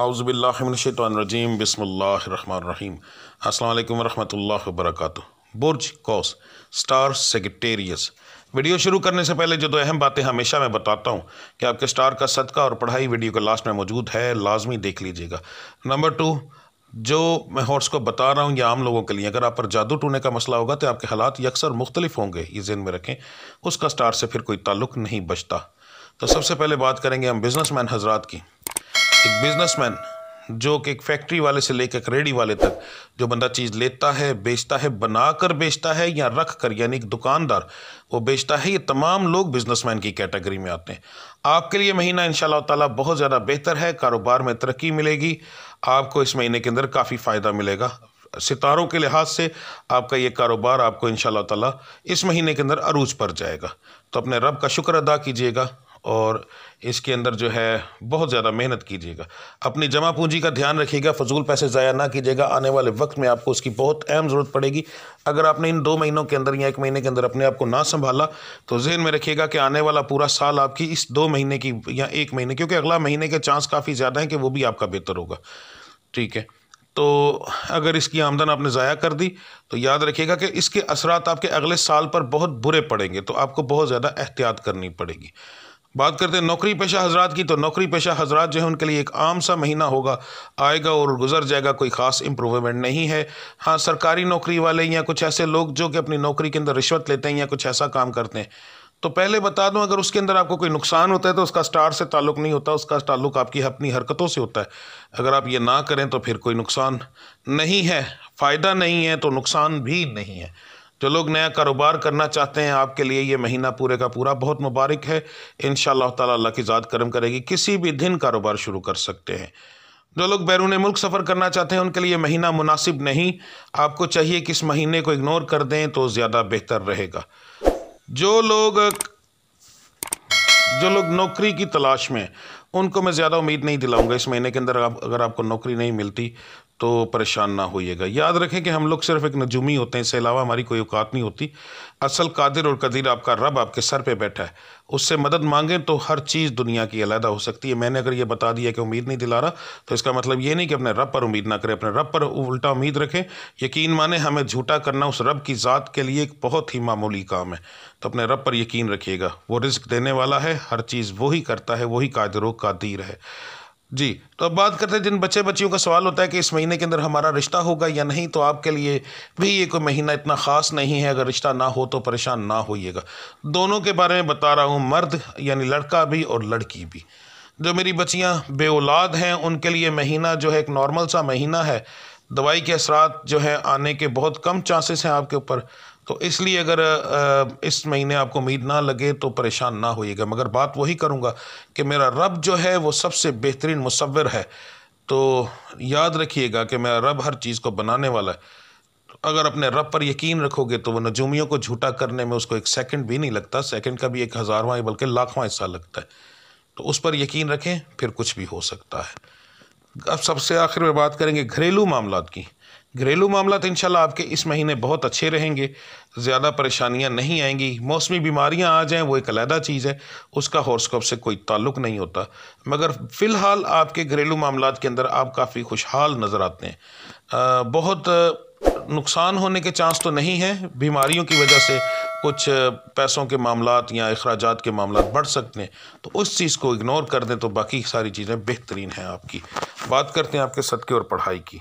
हाउज़बिल्लिनशैतरजीम बसमीम अल्लाम वरहमतुल्लाहि वबरकातुहू बुर्ज कौस स्टार सेक्रेटेरियस वीडियो शुरू करने से पहले जो दो अहम बातें हमेशा मैं बताता हूँ कि आपके स्टार का सदका और पढ़ाई वीडियो के लास्ट में मौजूद है, लाजमी देख लीजिएगा। नंबर टू जो मैं हॉर्स को बता रहा हूँ, ये आम लोगों के लिए, अगर आप पर जादू टूने का मसला होगा तो आपके हालात यकसर मुख्तलिफ़ होंगे, ये जहन में रखें। उसका स्टार से फिर कोई ताल्लुक़ नहीं बचता। तो सबसे पहले बात करेंगे हम बिजनेसमैन हजरात की। एक बिजनेसमैन जो कि एक फैक्ट्री वाले से लेकर रेडी वाले तक जो बंदा चीज़ लेता है, बेचता है बना कर बेचता है या रख कर यानी दुकानदार, वो बेचता है, ये तमाम लोग बिजनेसमैन की कैटेगरी में आते हैं। आपके लिए महीना इन ताला बहुत ज़्यादा बेहतर है, कारोबार में तरक्की मिलेगी, आपको इस महीने के अंदर काफ़ी फ़ायदा मिलेगा। सितारों के लिहाज से आपका ये कारोबार आपको इन ताला इस महीने के अंदर अरूज पर जाएगा। तो अपने रब का शुक्र अदा कीजिएगा और इसके अंदर जो है, बहुत ज़्यादा मेहनत कीजिएगा। अपनी जमा पूंजी का ध्यान रखिएगा, फजूल पैसे ज़ाया ना कीजिएगा, आने वाले वक्त में आपको उसकी बहुत अहम ज़रूरत पड़ेगी। अगर आपने इन दो महीनों के अंदर या एक महीने के अंदर अपने आप को ना संभाला तो जहन में रखिएगा कि आने वाला पूरा साल आपकी इस दो महीने की या एक महीने, क्योंकि अगला महीने के चांस काफ़ी ज़्यादा हैं कि वो भी आपका बेहतर होगा। ठीक है? तो अगर इसकी आमदन आपने ज़ाया कर दी तो याद रखिएगा कि इसके असरात आपके अगले साल पर बहुत बुरे पड़ेंगे तो आपको बहुत ज़्यादा एहतियात करनी पड़ेगी। बात करते हैं नौकरी पेशा हजरात की तो नौकरी पेशा हजरात जो है उनके लिए एक आम सा महीना होगा। आएगा और गुजर जाएगा, कोई ख़ास इम्प्रूवमेंट नहीं है। हाँ सरकारी नौकरी वाले या कुछ ऐसे लोग जो कि अपनी नौकरी के अंदर रिश्वत लेते हैं या कुछ ऐसा काम करते हैं। तो पहले बता दूँ, अगर उसके अंदर आपको कोई नुकसान होता है तो उसका स्टार से ताल्लुक़ नहीं होता, उसका ताल्लुक़ आपकी अपनी हरकतों से होता है। अगर आप ये ना करें तो फिर कोई नुकसान नहीं है। फ़ायदा नहीं है तो नुकसान भी नहीं है। जो लोग नया कारोबार करना चाहते हैं, आपके लिए ये महीना पूरे का पूरा बहुत मुबारक है। इन ताला अल्लाह की ज़ात करम करेगी। किसी भी दिन कारोबार शुरू कर सकते हैं। जो लोग बैरून मुल्क सफ़र करना चाहते हैं, उनके लिए महीना मुनासिब नहीं। आपको चाहिए कि इस महीने को इग्नोर कर दें तो ज़्यादा बेहतर रहेगा। जो लोग जो लोग नौकरी की तलाश में उनको मैं ज़्यादा उम्मीद नहीं दिलाऊँगा। इस महीने के अंदर आप, अगर आपको नौकरी नहीं मिलती तो परेशान ना होइएगा। याद रखें कि हम लोग सिर्फ़ एक नजूमी होते हैं इसके अलावा हमारी कोई औकात नहीं होती। असल कादिर और कदीर आपका रब आपके सर पे बैठा है। उससे मदद मांगें तो हर चीज़ दुनिया की अलहदा हो सकती है। मैंने अगर ये बता दिया कि उम्मीद नहीं दिला रहा तो इसका मतलब ये नहीं कि अपने रब पर उम्मीद ना करें। अपने रब पर उल्टा उम्मीद रखें। यकीन माने हमें झूठा करना उस रब की ज़ात के लिए एक बहुत ही मामूली काम है। तो अपने रब पर यकीन रखिएगा। वो रिस्क देने वाला है, हर चीज़ वही करता है वही कादिर कादिर है। जी तो अब बात करते हैं जिन बच्चे बच्चियों का सवाल होता है कि इस महीने के अंदर हमारा रिश्ता होगा या नहीं तो आपके लिए भी ये कोई महीना इतना ख़ास नहीं है। अगर रिश्ता ना हो तो परेशान ना होइएगा। दोनों के बारे में बता रहा हूँ, मर्द यानी लड़का भी और लड़की भी। जो मेरी बच्चियाँ बे औलाद हैं, उनके लिए महीना जो है एक नॉर्मल सा महीना है। दवाई के असरात जो है आने के बहुत कम चांसेस हैं आपके ऊपर। तो इसलिए अगर इस महीने आपको उम्मीद ना लगे तो परेशान ना होइएगा। मगर बात वही करूँगा कि मेरा रब जो है वो सबसे बेहतरीन मुसवर है। तो याद रखिएगा कि मेरा रब हर चीज़ को बनाने वाला है। अगर अपने रब पर यकीन रखोगे तो वो नजूमियों को झूठा करने में उसको एक सेकंड भी नहीं लगता। सेकंड का भी एक हज़ारवा बल्कि लाखवां हिस्सा लगता है। तो उस पर यकीन रखें, फिर कुछ भी हो सकता है। अब सबसे आखिर में बात करेंगे घरेलू मामला की। घरेलू मामला तो इंशाल्लाह आपके इस महीने बहुत अच्छे रहेंगे, ज़्यादा परेशानियाँ नहीं आएँगी। मौसमी बीमारियाँ आ जाएँ, वो एक अलहदा चीज़ है, उसका हॉर्सकॉप से कोई ताल्लुक नहीं होता। मगर फ़िलहाल आपके घरेलू मामला के अंदर आप काफ़ी खुशहाल नज़र आते हैं। बहुत नुकसान होने के चांस तो नहीं हैं, बीमारियों की वजह से कुछ पैसों के मामला या अखराज के मामला बढ़ सकते हैं। तो उस चीज़ को इग्नोर कर दें तो बाकी सारी चीज़ें बेहतरीन हैं आपकी। बात करते हैं आपके सदक़े और पढ़ाई की।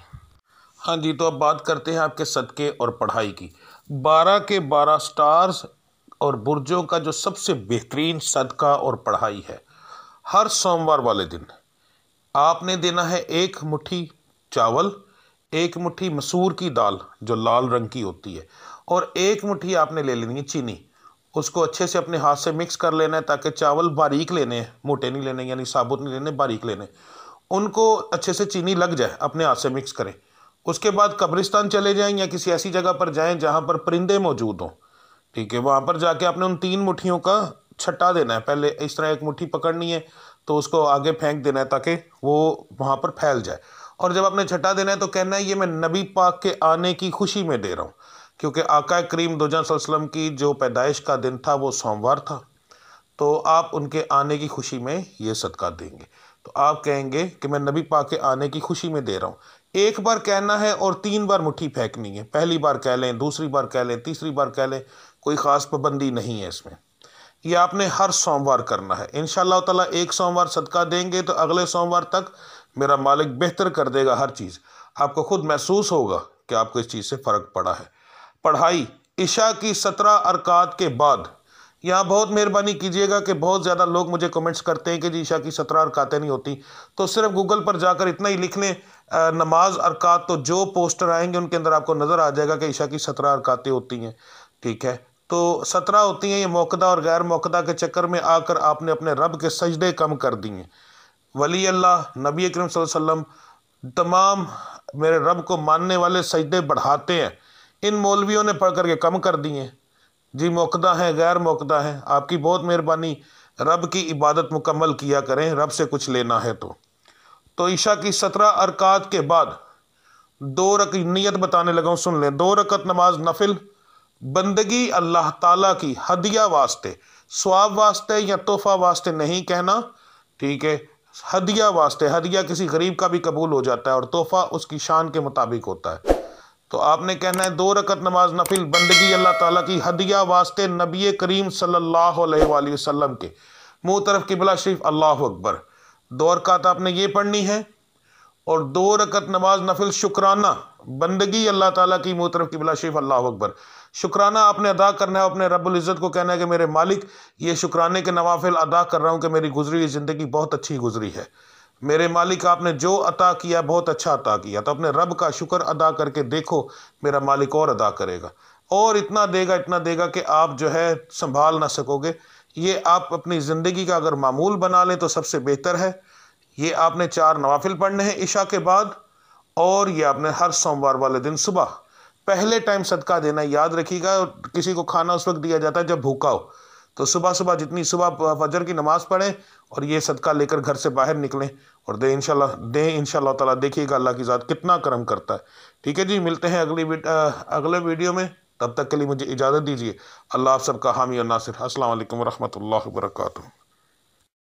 हाँ जी तो अब बात करते हैं आपके सदक़े और पढ़ाई की। बारह के बारह स्टार्स और बुर्जों का जो सबसे बेहतरीन सदका और पढ़ाई है, हर सोमवार वाले दिन। आपने देना है एक मुट्ठी चावल, एक मुट्ठी मसूर की दाल जो लाल रंग की होती है, और एक मुट्ठी आपने ले लेनी है चीनी। उसको अच्छे से अपने हाथ से मिक्स कर लेना है ताकि चावल बारीक लेने मोटे नहीं लेने, यानी साबुत नहीं लेने, बारीक लेने उनको अच्छे से चीनी लग जाए, अपने हाथ से मिक्स करें। उसके बाद कब्रिस्तान चले जाएँ या किसी ऐसी जगह पर जाएँ जहाँ पर परिंदे मौजूद हों। ठीक है, वहाँ पर जाके आपने उन तीन मुट्ठियों का छट्टा देना है। पहले इस तरह एक मुट्ठी पकड़नी है तो उसको आगे फेंक देना है ताकि वो वहाँ पर फैल जाए। और जब आपने छट्टा देना है तो कहना है, ये मैं नबी पाक के आने की खुशी में दे रहा हूँ। क्योंकि आका करीम दुजम की जो पैदाइश का दिन था, वो सोमवार था। तो आप उनके आने की खुशी में ये सदका देंगे। तो आप कहेंगे कि मैं नबी पाक के आने की खुशी में दे रहा हूँ। एक बार कहना है और तीन बार मुट्ठी फेंकनी है। पहली बार कह लें, दूसरी बार कह लें, तीसरी बार कह लें, कोई ख़ास पाबंदी नहीं है इसमें। ये आपने हर सोमवार करना है। इन ताला एक सोमवार सदका देंगे तो अगले सोमवार तक मेरा मालिक बेहतर कर देगा हर चीज़। आपको खुद महसूस होगा कि आपको इस चीज़ से फ़र्क पड़ा है। पढ़ाई ईशा की सत्रह अरकात के बाद यहाँ बहुत मेहरबानी कीजिएगा कि बहुत ज़्यादा लोग मुझे कमेंट्स करते हैं कि जी ईशा की सत्रह अरकातें नहीं होती। तो सिर्फ़ गूगल पर जाकर इतना ही लिख लें नमाज़, अरकात तो जो पोस्टर आएँगे उनके अंदर आपको नज़र आ जाएगा कि ईशा की सत्रह अरकातें होती हैं। ठीक है? तो सत्रह होती हैं, ये मौकदा और गैर मौकदा के चक्कर में आकर आपने अपने रब के सजदे कम कर दिए वली अल्लाह, नबी करम वसल्लम, तमाम मेरे रब को मानने वाले सजदे बढ़ाते हैं। इन मौलवियों ने पढ़ करके कम कर दिए जी मौकदा है गैर मौकदा है। आपकी बहुत मेहरबानी। रब की इबादत मुकम्मल किया करें, रब से कुछ लेना है तो। तो ईशा की सत्रह अरकात के बाद दो रक नीयत बताने लगा सुन लें। दो रकत नमाज़ नफिल, बंदगी अल्लाह ताला की हदिया वास्ते। स्वाब वास्ते या तोहफा वास्ते नहीं कहना, ठीक है? हदिया वास्ते, हदिया किसी गरीब का भी कबूल हो जाता है और तोहफा उसकी शान के मुताबिक होता है। तो आपने कहना है, दो रकत नमाज़ नफिल बंदगी अल्लाह ताला की हदिया वास्ते नबी करीम सल्लल्लाहु अलैहि वसल्लम के। मुँह तरफ़ किबला शरीफ, अल्लाह अकबर। दो रकात आपने ये पढ़नी है, और दो रकत नमाज़ नफिल शुक्राना, बंदगी अल्लाह ताला की मुँह तरफ़ किबला शरीफ, अल्लाह अकबर। शुक्राना आपने अदा करना है, अपने रब्बुल इज़्ज़त को कहना है कि मेरे मालिक, ये शुक्राने के नवाफिल अदा कर रहा हूँ कि मेरी गुजरी ज़िंदगी बहुत अच्छी गुजरी है। मेरे मालिक, आपने जो अता किया, बहुत अच्छा अता किया। तो अपने रब का शुक्र अदा करके देखो, मेरा मालिक और अदा करेगा। और इतना देगा इतना देगा कि आप जो है, संभाल ना सकोगे। ये आप अपनी ज़िंदगी का अगर मामूल बना लें तो सबसे बेहतर है। ये आपने चार नवाफिल पढ़ने हैं ईशा के बाद, और ये आपने हर सोमवार वाले दिन सुबह। पहले टाइम सदका देना याद रखिएगा किसी को खाना उस वक्त दिया जाता है जब भूखा हो। तो सुबह सुबह जितनी सुबह फजर की नमाज़ पढ़ें और ये सदका लेकर घर से बाहर निकलें और दे इनशाला दें इनशाला तला, देखिएगा अल्लाह की ज़ात कितना करम करता है। ठीक है जी, मिलते हैं अगली अगले वीडियो में। तब तक के लिए मुझे इजाज़त दीजिए। अल्लाह आप सबका हामी और नासिर। असल वरहमल वर्का